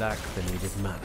lack the needed mana.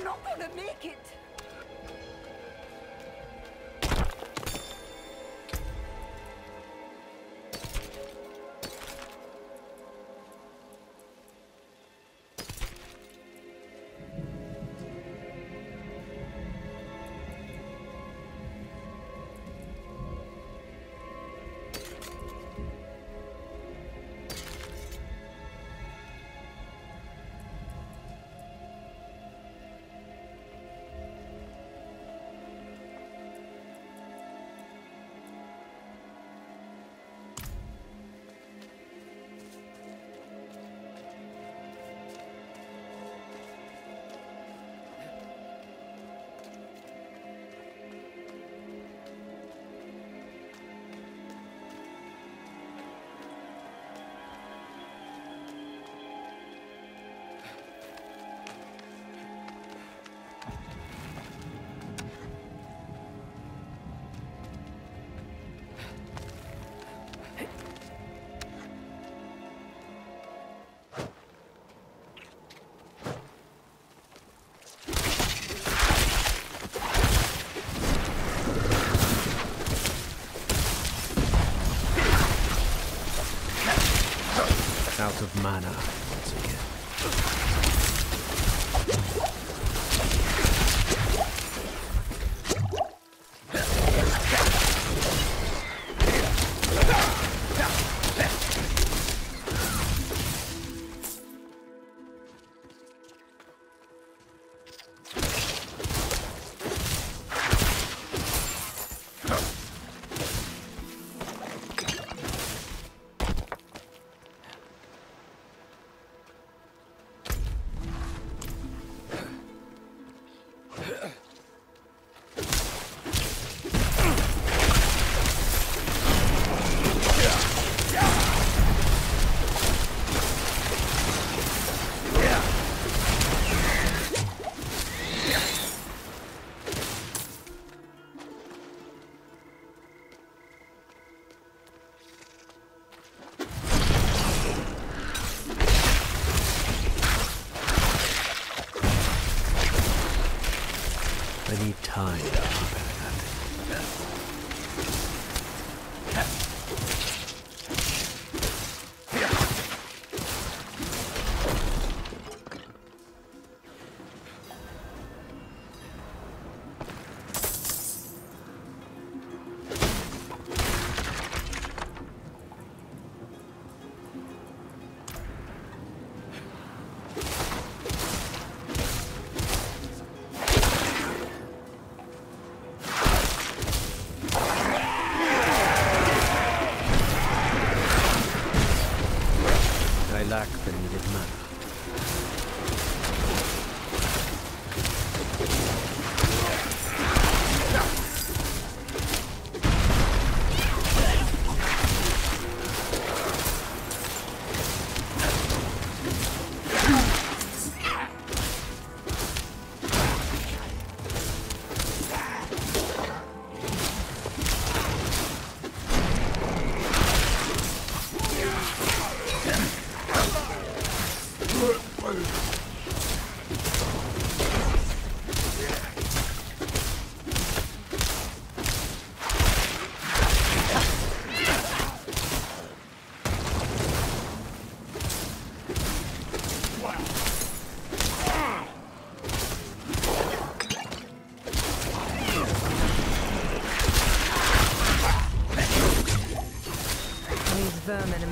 We're not gonna make it! Mana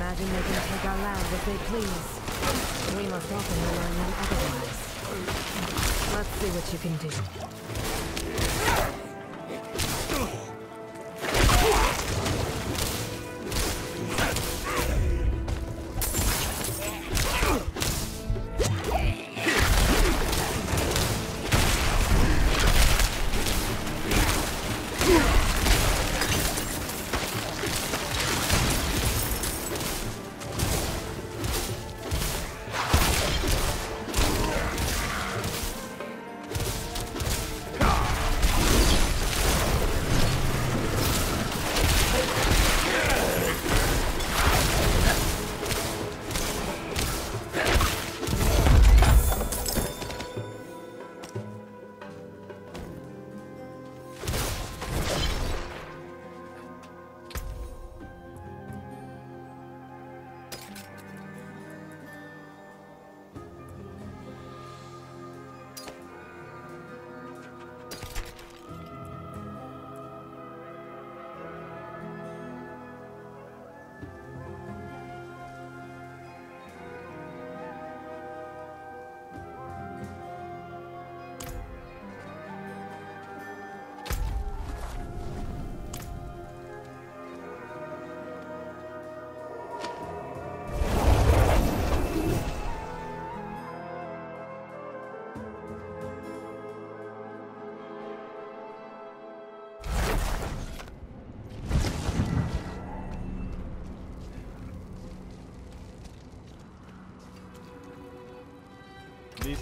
imagine they can take our land if they please. We must often remind them otherwise. Let's see what you can do.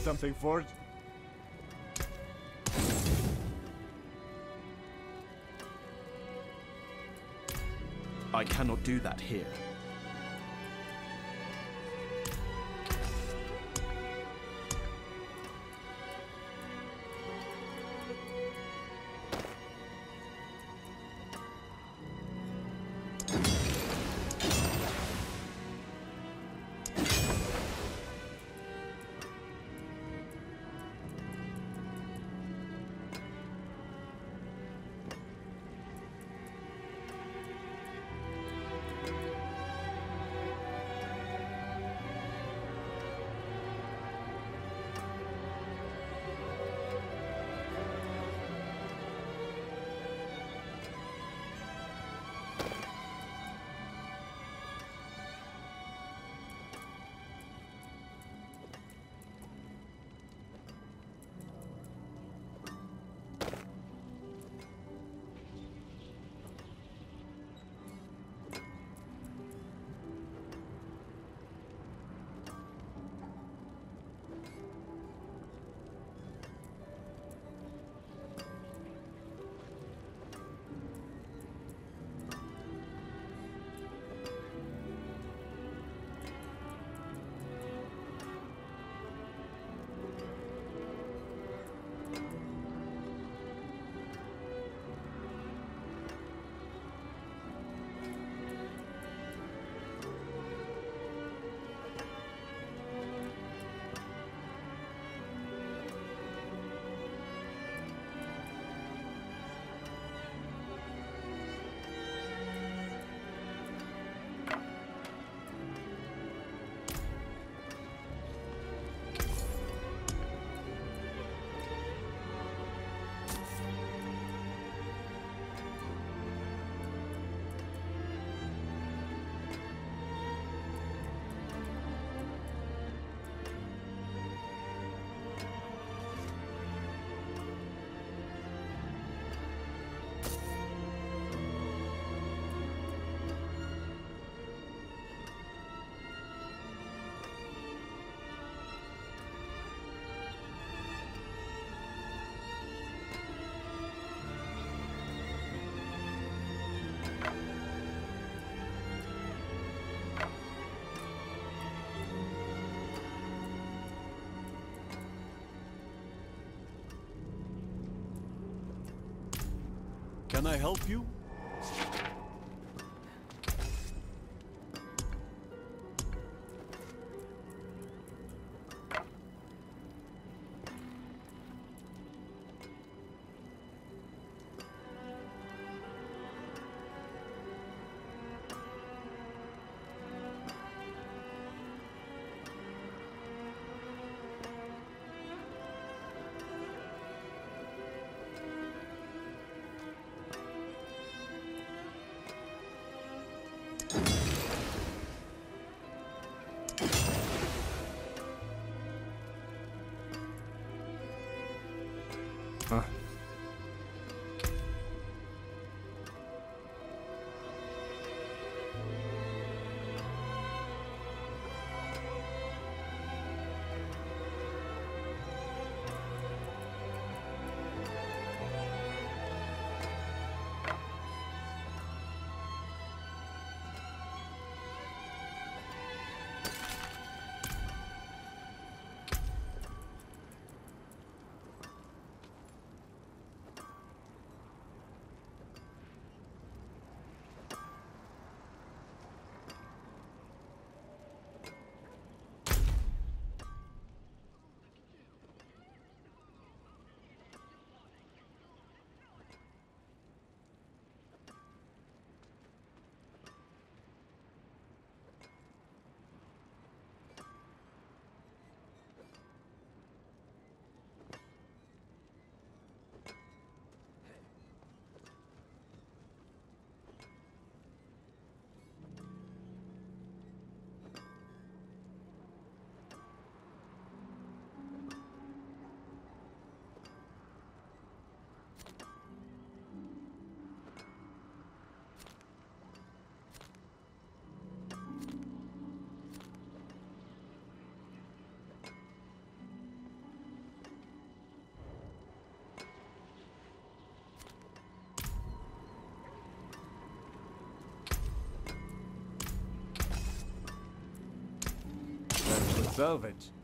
Something for it? I cannot do that here. Can I help you? Salvage.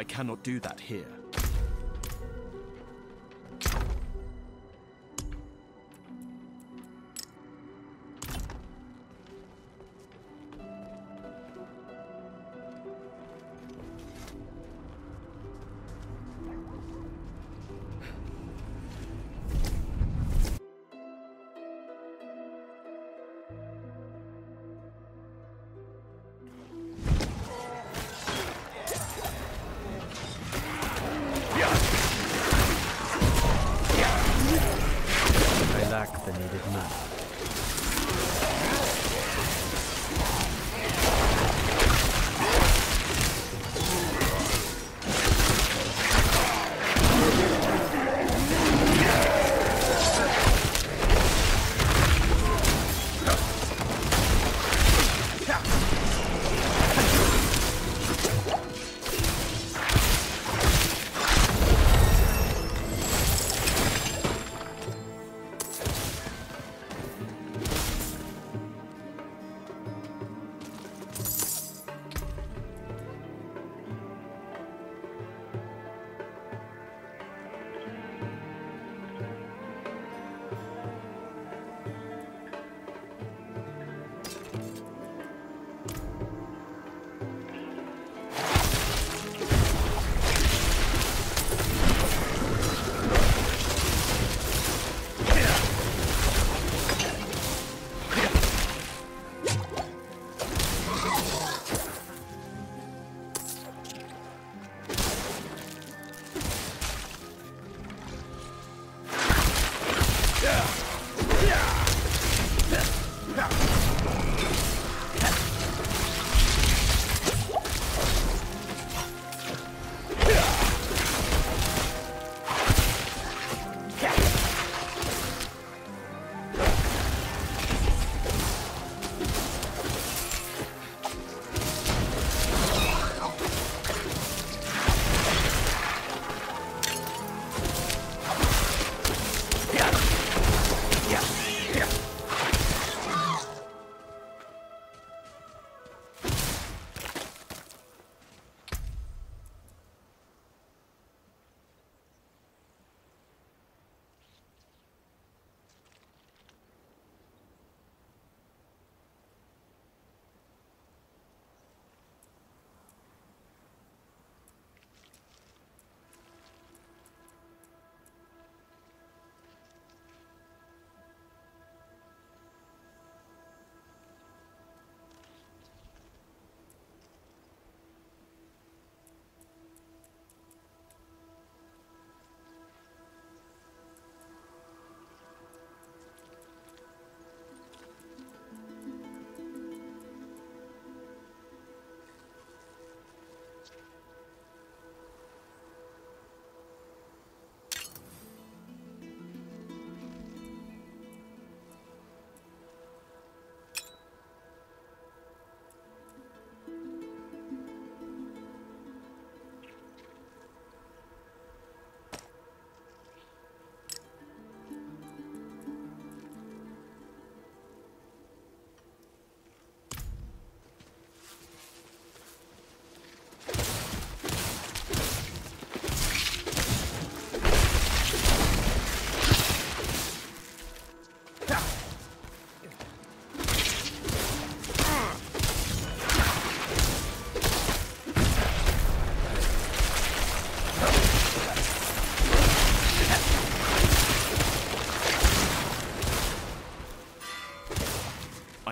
I cannot do that here.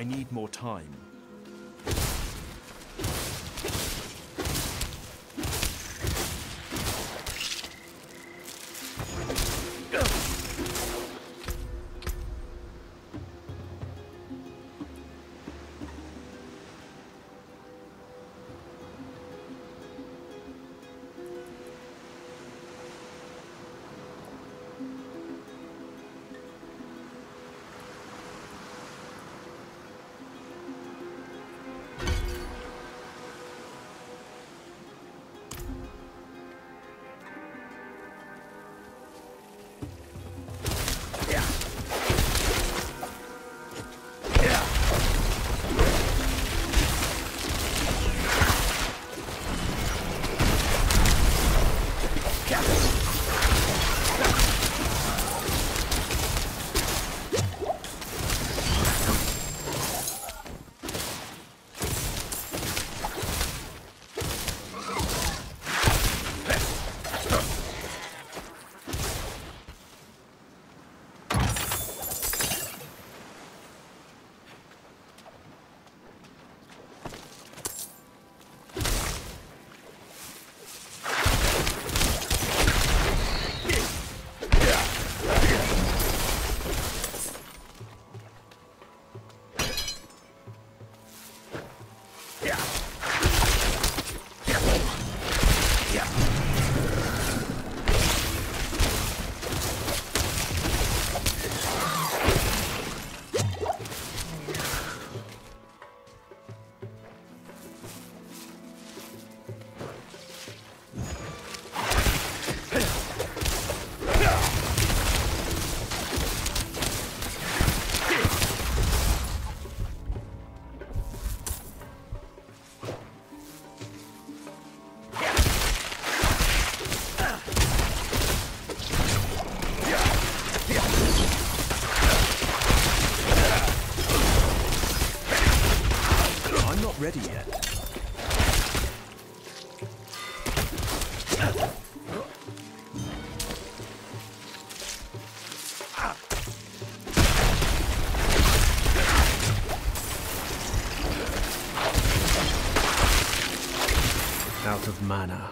Need more time. Of mana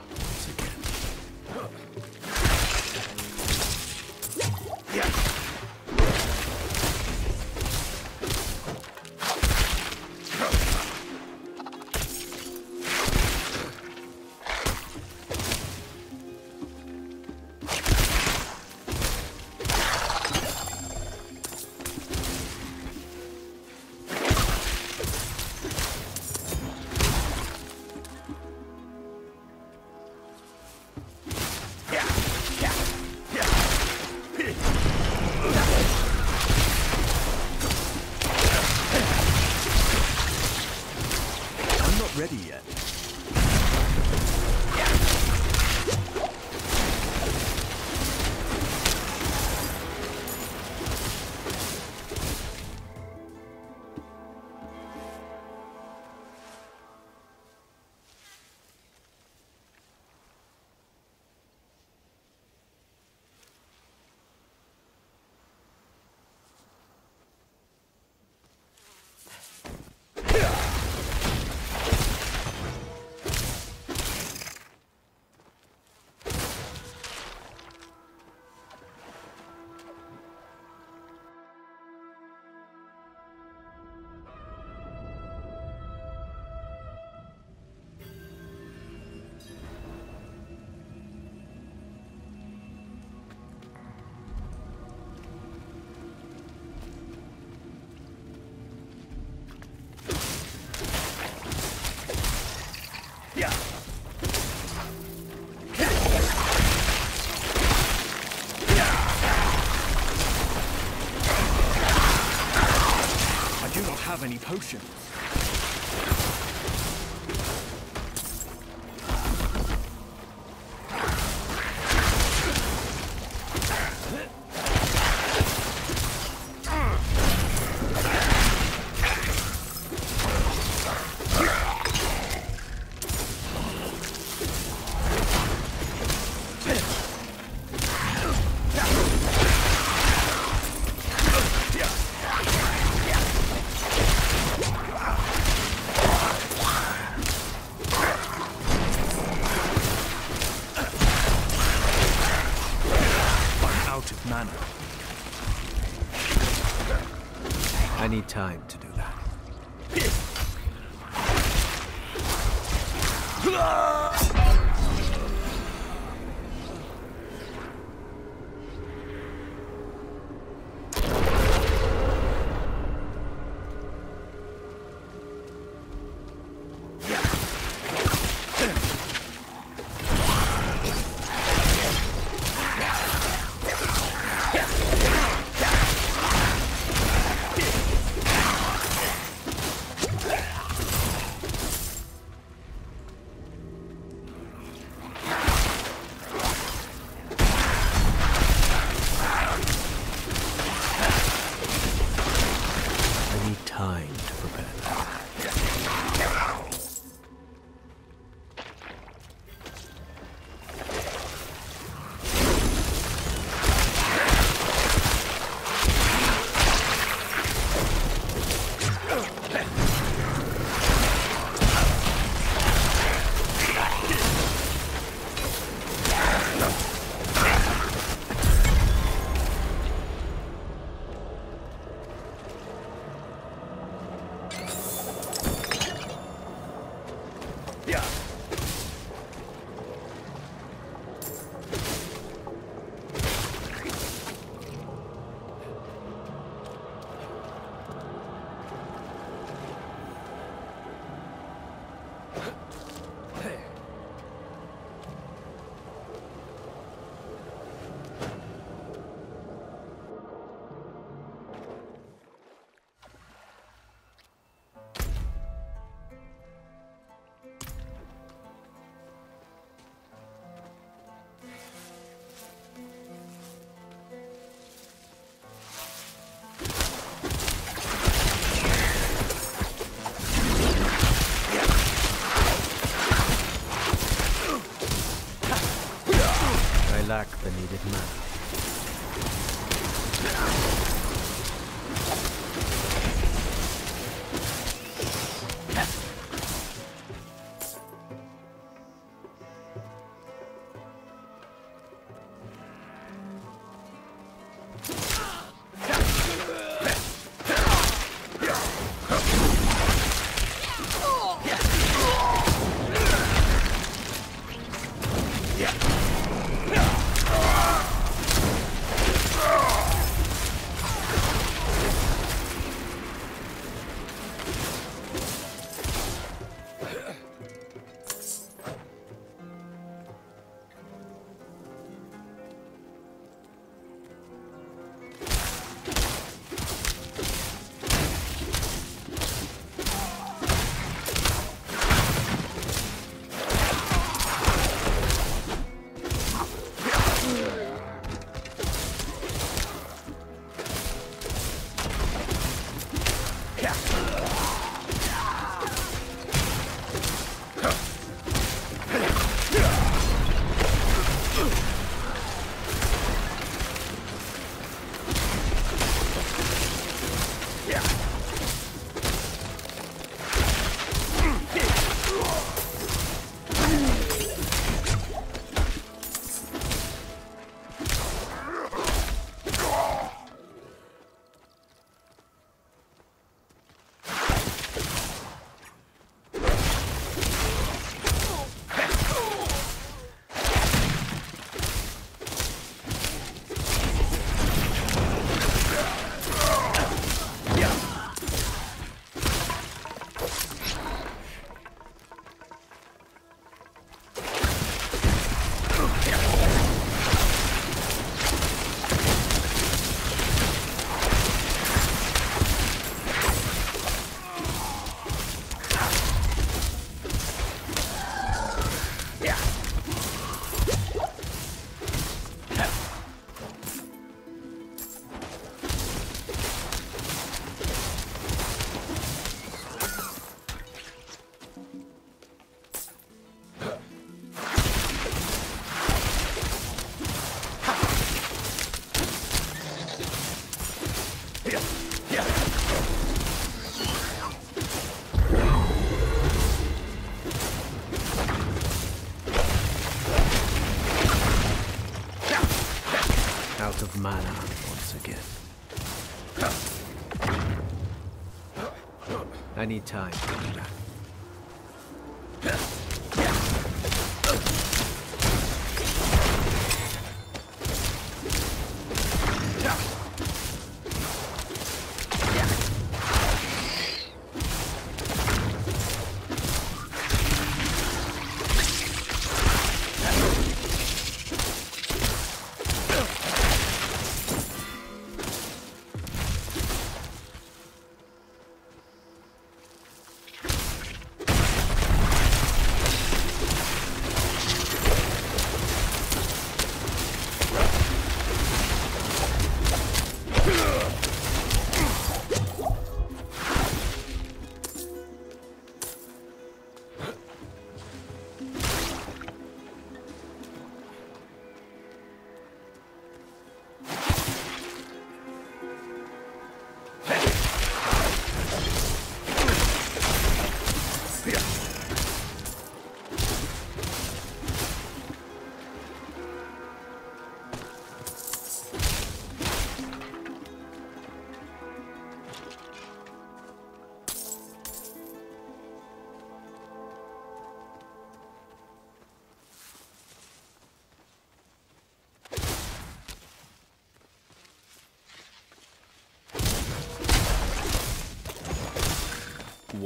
any potions. Time to do mana once again. I need time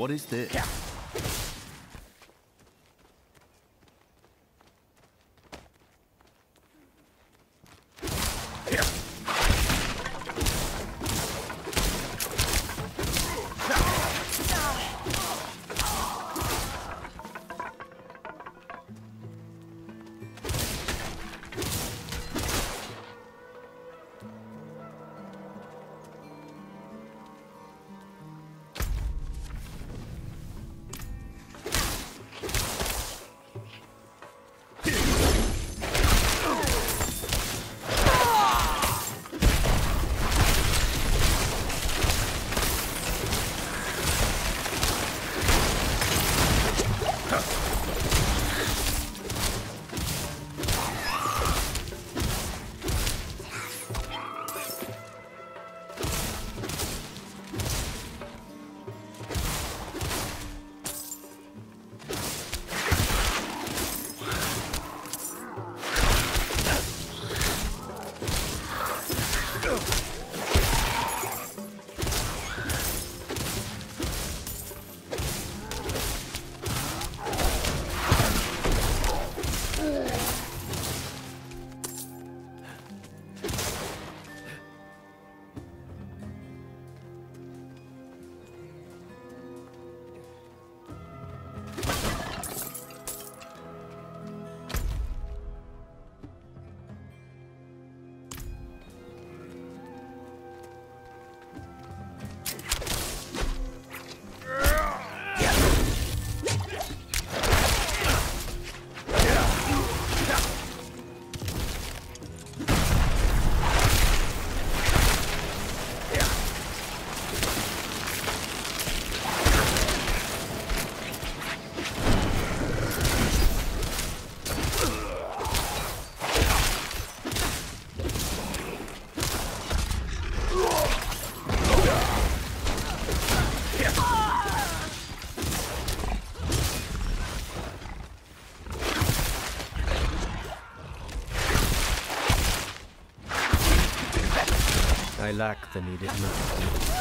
What is this? I the needed knowledge.